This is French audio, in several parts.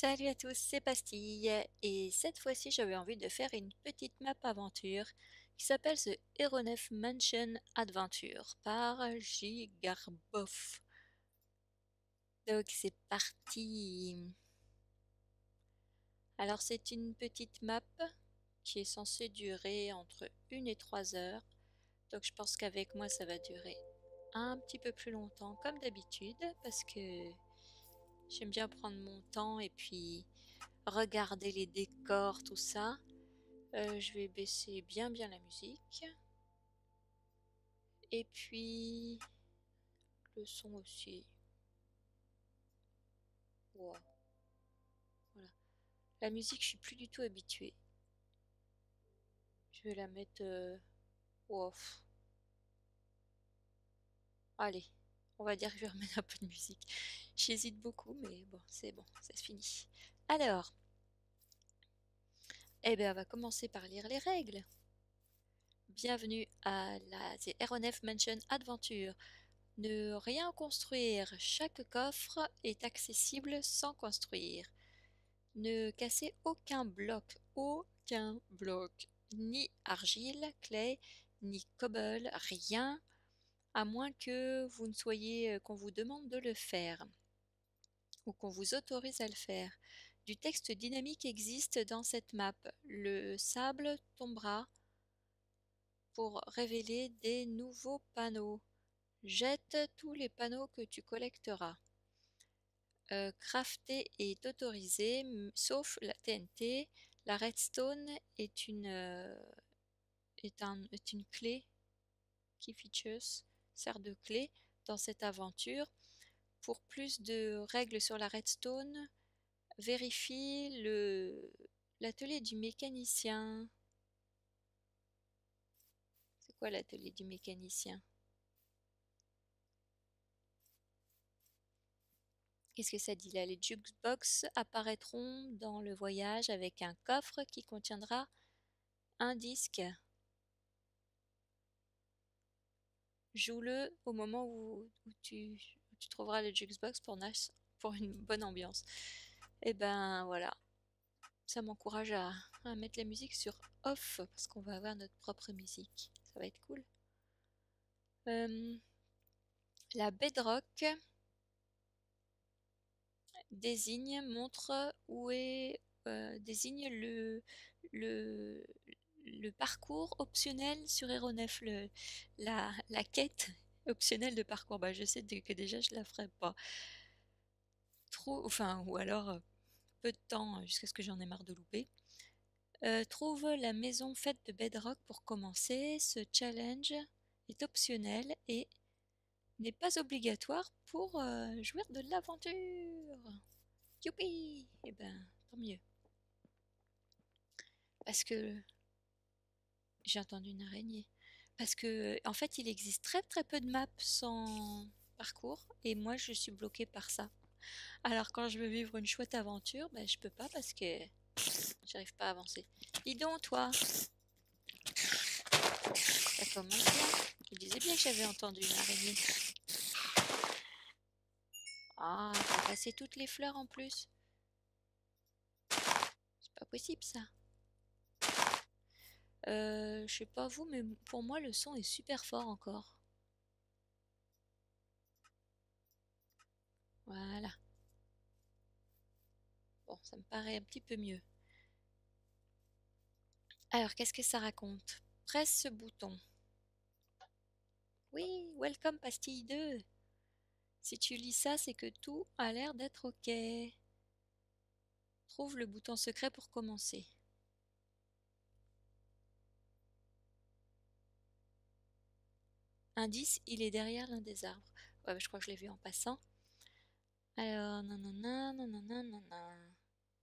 Salut à tous, c'est Pastille et cette fois-ci j'avais envie de faire une petite map aventure qui s'appelle The Aeronef Mansion Adventure par J. Garboff. Donc c'est parti Alors c'est une petite map qui est censée durer entre 1 et 3 heures. Donc je pense qu'avec moi ça va durer un petit peu plus longtemps comme d'habitude parce que J'aime bien prendre mon temps et puis regarder les décors, tout ça. Euh, je vais baisser bien bien la musique. Et puis le son aussi. Voilà. La musique, je suis plus du tout habituée. Je vais la mettre... Euh... Allez. On va dire que je vais remettre un peu de musique. J'hésite beaucoup, mais bon, c'est bon, ça se finit. Alors, eh bien, on va commencer par lire les règles. Bienvenue à la Aeronef Mansion Adventure. Ne rien construire. Chaque coffre est accessible sans construire. Ne cassez aucun bloc, aucun bloc, ni argile, clay, ni cobble, rien à moins que vous ne soyez euh, qu'on vous demande de le faire ou qu'on vous autorise à le faire. Du texte dynamique existe dans cette map. Le sable tombera pour révéler des nouveaux panneaux. Jette tous les panneaux que tu collecteras. Euh, crafter est autorisé, sauf la TNT. La redstone est une, euh, est, un, est une clé qui features sert de clé dans cette aventure. Pour plus de règles sur la redstone, vérifie le l'atelier du mécanicien. C'est quoi l'atelier du mécanicien? Qu'est-ce que ça dit là? Les jukebox apparaîtront dans le voyage avec un coffre qui contiendra un disque. Joue-le au moment où, tu, trouveras le Jukebox pour, pour une bonne ambiance. Et ben voilà, ça m'encourage à, mettre la musique sur off parce qu'on va avoir notre propre musique. Ça va être cool. Euh, la bedrock désigne, montre où est, euh, désigne le, le, le parcours optionnel sur Aeronef, la, quête optionnelle de parcours. Bah, je sais que déjà je la ferai pas. Trop, enfin, ou alors euh, peu de temps jusqu'à ce que j'en ai marre de louper. Euh, trouve la maison faite de bedrock pour commencer. Ce challenge est optionnel et n'est pas obligatoire pour euh, jouir de l'aventure. Youpi Eh ben, tant mieux. Parce que j'ai entendu une araignée. Parce que, en fait, il existe très très peu de maps sans parcours et moi je suis bloquée par ça. Alors quand je veux vivre une chouette aventure, ben, je peux pas parce que j'arrive pas à avancer. Dis donc, toi Ça commence bien. Je disais bien que j'avais entendu une araignée. Ah, t'as passé toutes les fleurs en plus. C'est pas possible ça. Euh, je sais pas vous, mais pour moi le son est super fort encore. Voilà. Bon, ça me paraît un petit peu mieux. Alors, qu'est-ce que ça raconte? Presse ce bouton. Oui, welcome pastille 2. Si tu lis ça, c'est que tout a l'air d'être OK. Trouve le bouton secret pour commencer. Indice, il est derrière l'un des arbres. Ouais, bah, je crois que je l'ai vu en passant. Alors, nanana, nanana, nanana.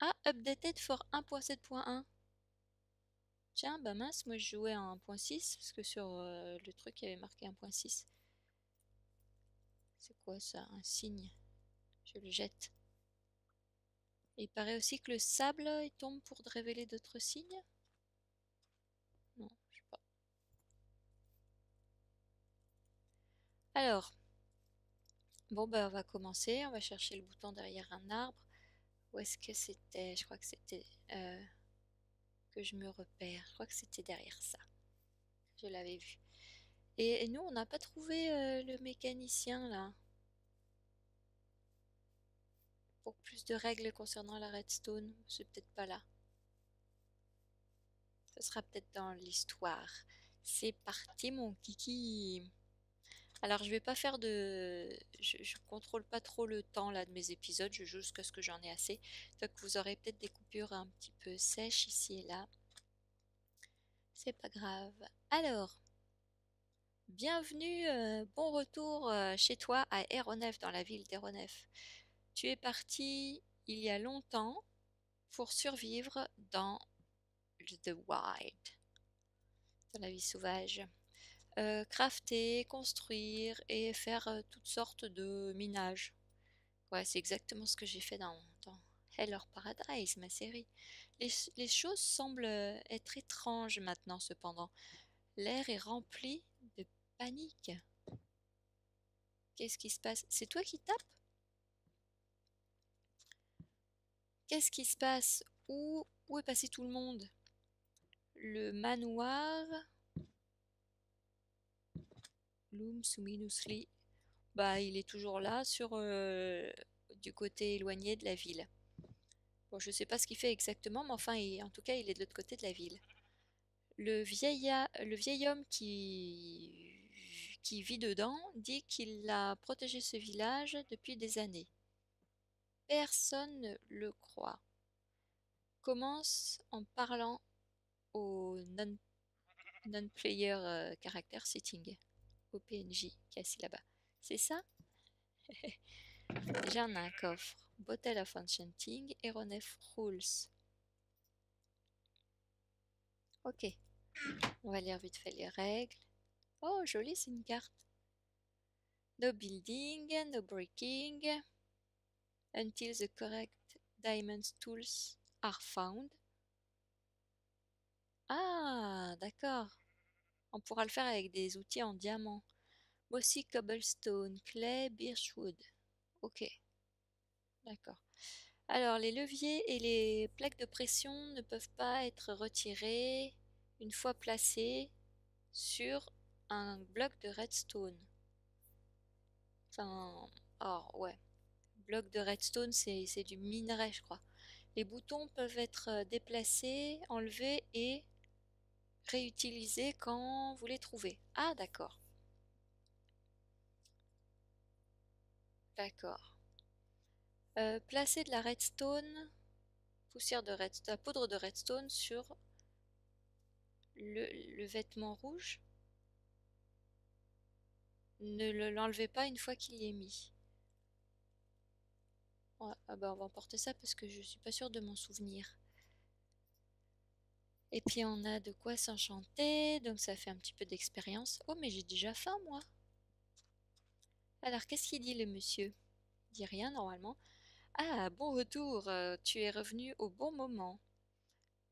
Ah, updated for 1.7.1. Tiens, bah mince, moi je jouais en 1.6 parce que sur euh, le truc il y avait marqué 1.6. C'est quoi ça Un signe? Je le jette. il paraît aussi que le sable il tombe pour révéler d'autres signes. Non, je sais pas. Alors, bon ben on va commencer, on va chercher le bouton derrière un arbre. Où est-ce que c'était? Je crois que c'était... Euh, que je me repère. Je crois que c'était derrière ça. Je l'avais vu. Et, nous, on n'a pas trouvé euh, le mécanicien, là. Pour plus de règles concernant la redstone, c'est peut-être pas là. Ce sera peut-être dans l'histoire. C'est parti, mon kiki alors je vais pas faire de... Je, je, contrôle pas trop le temps là de mes épisodes, je joue jusqu'à ce que j'en ai assez. Donc vous aurez peut-être des coupures un petit peu sèches ici et là. C'est pas grave. Alors, bienvenue, euh, bon retour euh, chez toi à Aéronef, dans la ville d'Aéronef. Tu es parti il y a longtemps pour survivre dans the wild, dans la vie sauvage. Euh, crafter, construire et faire euh, toutes sortes de minages. Ouais, c'est exactement ce que j'ai fait dans, dans Hell or Paradise, ma série. Les, les, choses semblent euh, être étranges maintenant, cependant. L'air est rempli de panique. Qu'est-ce qui se passe? C'est toi qui tapes? Qu'est-ce qui se passe? Où, où est passé tout le monde? Le manoir Luminously, bah, il est toujours là, sur euh, du côté éloigné de la ville. Bon, je sais pas ce qu'il fait exactement, mais enfin, en tout cas, il est de l'autre côté de la ville. Le vieil, le vieil homme qui, vit dedans dit qu'il a protégé ce village depuis des années. Personne ne le croit. Commence en parlant au non-player euh, character setting au PNJ qui est assis là-bas. C'est ça? Déjà, on a un coffre. Bottle of Enchanting, Aeronef Rules. Ok. On va lire vite fait les règles. Oh, joli, c'est une carte. No building, no breaking, until the correct diamond tools are found. Ah, d'accord. On pourra le faire avec des outils en diamant. Mossy cobblestone, clay, birchwood. Ok. D'accord. Alors, les leviers et les plaques de pression ne peuvent pas être retirés une fois placés sur un bloc de redstone. Enfin, or, ouais. Bloc de redstone, c'est du minerai, je crois. Les boutons peuvent être déplacés, enlevés et réutiliser quand vous les trouvez. Ah, d'accord. D'accord. Euh, placer de la redstone, poussière de redstone, poudre de redstone sur le, vêtement rouge. Ne l'enlevez pas une fois qu'il y est mis. ah bah on va emporter ça parce que je suis pas sûre de m'en souvenir. Et puis on a de quoi s'enchanter, donc ça fait un petit peu d'expérience. Oh mais j'ai déjà faim moi. Alors qu'est-ce qu'il dit le monsieur? Il dit rien normalement. Ah bon retour, euh, tu es revenu au bon moment.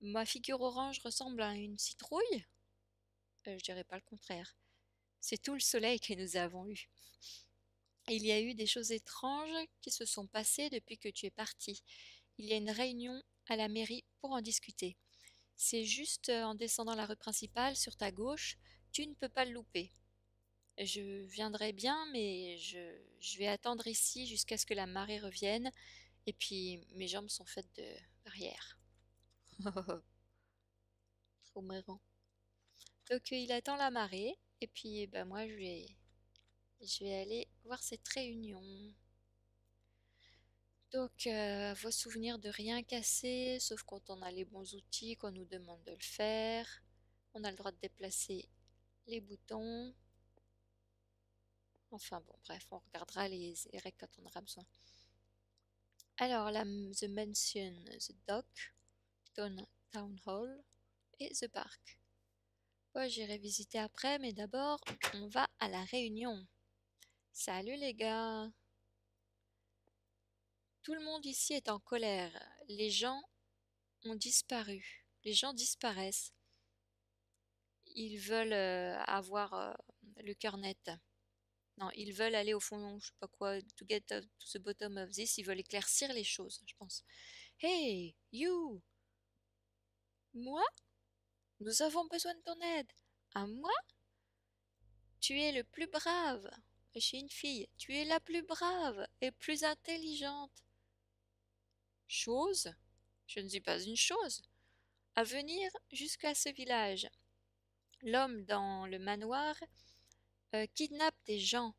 Ma figure orange ressemble à une citrouille? Euh, Je dirais pas le contraire. C'est tout le soleil que nous avons eu. Il y a eu des choses étranges qui se sont passées depuis que tu es parti. Il y a une réunion à la mairie pour en discuter. C'est juste en descendant la rue principale sur ta gauche, tu ne peux pas le louper. Je viendrai bien, mais je, vais attendre ici jusqu'à ce que la marée revienne, et puis mes jambes sont faites de barrières. Trop marrant. Donc il attend la marée, et puis ben, moi je vais aller voir cette réunion. Donc, euh, vos souvenirs de rien casser, sauf quand on a les bons outils, qu'on nous demande de le faire. On a le droit de déplacer les boutons. Enfin bon, bref, on regardera les, règles quand on aura besoin. Alors, la The Mansion, The Dock, Town, Town Hall et The Park. Moi, j'irai visiter après, mais d'abord, on va à la réunion. Salut les gars tout le monde ici est en colère. Les gens ont disparu. Les gens disparaissent. Ils veulent euh, avoir euh, le cœur net. Non, ils veulent aller au fond, je sais pas quoi, to get to the bottom of this, ils veulent éclaircir les choses, je pense. Hey, you! Moi? Nous avons besoin de ton aide. À moi? Tu es le plus brave. Je suis une fille. Tu es la plus brave et plus intelligente. Chose? Je ne suis pas une chose. À venir jusqu'à ce village. L'homme dans le manoir euh, kidnappe des gens.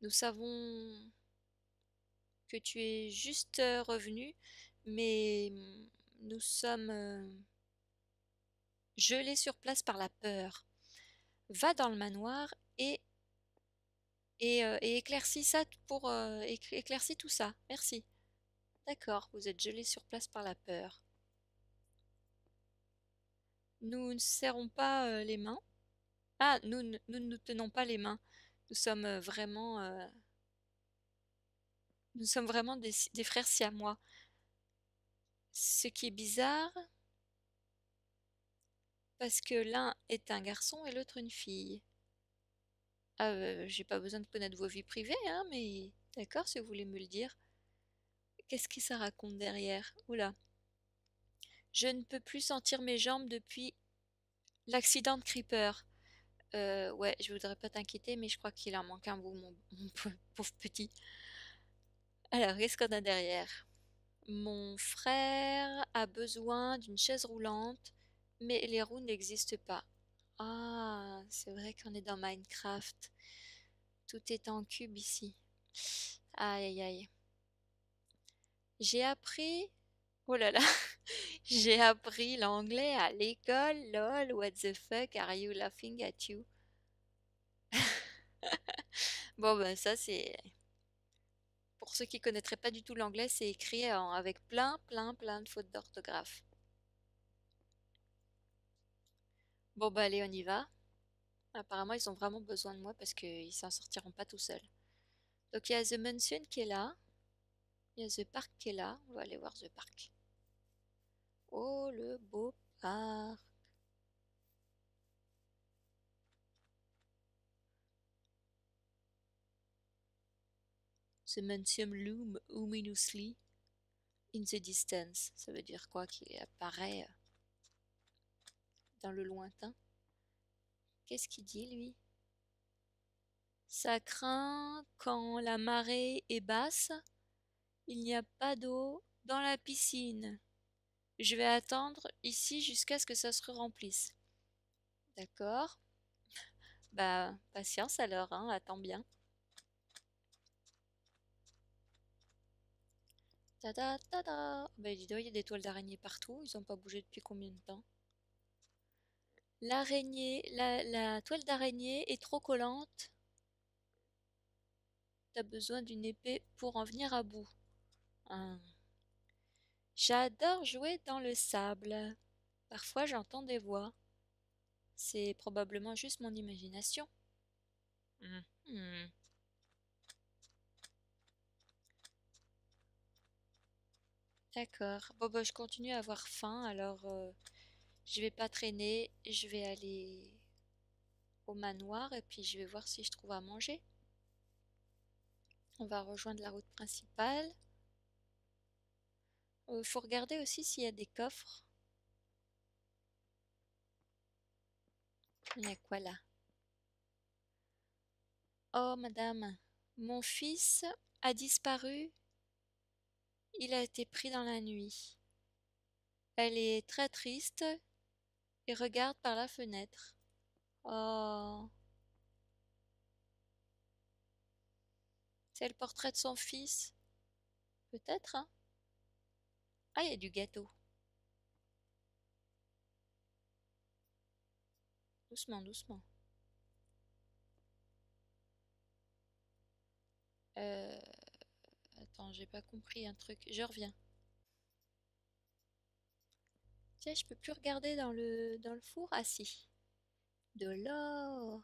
Nous savons que tu es juste euh, revenu, mais nous sommes euh, gelés sur place par la peur. Va dans le manoir et et, éclaircis ça pour éclaircis tout ça. Merci. D'accord, vous êtes gelé sur place par la peur. Nous ne serrons pas les mains. Ah, nous ne nous, tenons pas les mains. Nous sommes vraiment. Nous sommes vraiment des, des frères siamois. Ce qui est bizarre, parce que l'un est un garçon et l'autre une fille. Ah, j'ai pas besoin de connaître vos vies privées, hein, mais d'accord, si vous voulez me le dire. Qu'est-ce que ça raconte derrière? Oula. Je ne peux plus sentir mes jambes depuis l'accident de Creeper. Euh, ouais, je voudrais pas t'inquiéter, mais je crois qu'il en manque un bout, mon, pauvre petit. Alors, qu'est-ce qu'on a derrière? Mon frère a besoin d'une chaise roulante, mais les roues n'existent pas. Ah, c'est vrai qu'on est dans Minecraft. Tout est en cube ici. Aïe aïe aïe. J'ai appris. Oh là là. J'ai appris l'anglais à l'école. Lol, what the fuck are you laughing at you? bon, ben ça c'est. Pour ceux qui connaîtraient pas du tout l'anglais, c'est écrit avec plein, plein, plein de fautes d'orthographe. Bon bah allez, on y va. Apparemment, ils ont vraiment besoin de moi parce qu'ils s'en sortiront pas tout seuls. Donc il y a The Mansion qui est là. Il y a The Park qui est là. On va aller voir The Park. Oh, le beau parc. The Mansion loom ominously in the distance. Ça veut dire quoi Qu'il apparaît euh, dans le lointain? Qu'est-ce qu'il dit, lui? Ça craint quand la marée est basse, il n'y a pas d'eau dans la piscine. Je vais attendre ici jusqu'à ce que ça se remplisse. D'accord. Bah, patience alors, hein, attends bien. Tada, tada. Bah, dis donc, il y a des toiles d'araignée partout. Ils n'ont pas bougé depuis combien de temps? L'araignée, la, toile d'araignée est trop collante. T'as besoin d'une épée pour en venir à bout. J'adore jouer dans le sable. Parfois j'entends des voix. C'est probablement juste mon imagination. Hum. D'accord. Bon, bah, je continue à avoir faim, alors euh, je vais pas traîner, je vais aller au manoir et puis je vais voir si je trouve à manger. On va rejoindre la route principale. Il euh, faut regarder aussi s'il y a des coffres. Il y a quoi là? Oh madame, mon fils a disparu. Il a été pris dans la nuit. Elle est très triste et regarde par la fenêtre. Oh. C'est le portrait de son fils? Peut-être, hein? Ah, il y a du gâteau. Doucement, doucement. Euh... Attends, j'ai pas compris un truc. Je reviens. Tiens, je peux plus regarder dans le, four? Ah si. De l'or.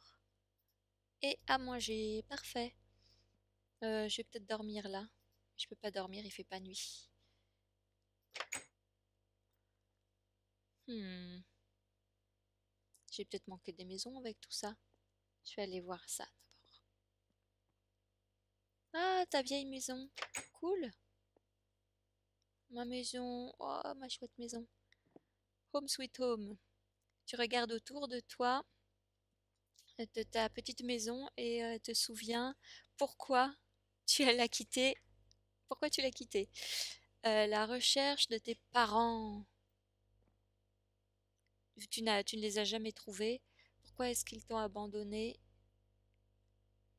Et à manger. Parfait. Euh, je vais peut-être dormir là. Je peux pas dormir, il fait pas nuit. Hmm. J'ai peut-être manqué des maisons avec tout ça. Je vais aller voir ça d'abord. Ah, ta vieille maison. Cool. Ma maison. Oh, ma chouette maison. Home sweet home. Tu regardes autour de toi, de ta petite maison, et euh, te souviens pourquoi tu l'as quittée. Pourquoi tu l'as quittée euh, La recherche de tes parents. Tu, ne les as jamais trouvés. Pourquoi est-ce qu'ils t'ont abandonné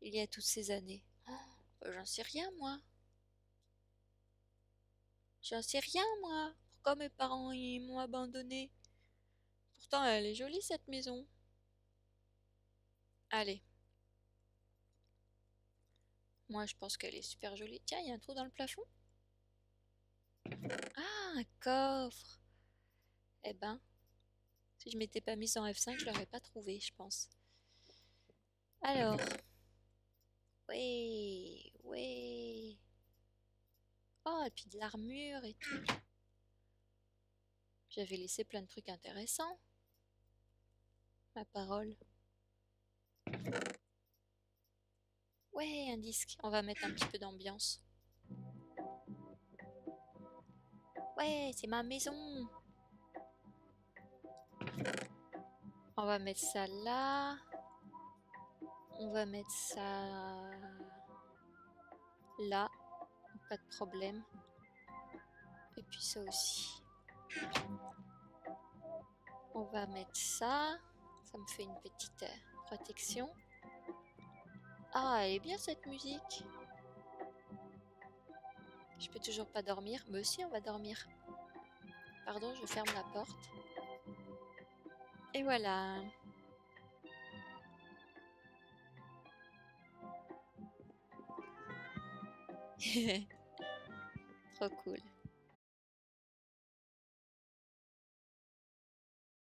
il y a toutes ces années? Oh, J'en sais rien, moi. J'en sais rien, moi. Pourquoi mes parents m'ont abandonné? Pourtant, elle est jolie, cette maison. Allez. Moi, je pense qu'elle est super jolie. Tiens, il y a un trou dans le plafond. Ah, un coffre. Eh ben, si je m'étais pas mise en F5, je l'aurais pas trouvé, je pense. Alors. Oui, oui. Oh, et puis de l'armure et tout. J'avais laissé plein de trucs intéressants. Ma parole. Ouais, un disque. On va mettre un petit peu d'ambiance. Ouais, c'est ma maison. On va mettre ça là. On va mettre ça là. Pas de problème. Et puis ça aussi. On va mettre ça. Ça me fait une petite euh, protection. Ah, elle est bien cette musique. Je peux toujours pas dormir. Mais aussi, on va dormir. Pardon, je ferme la porte. Et voilà. Trop cool.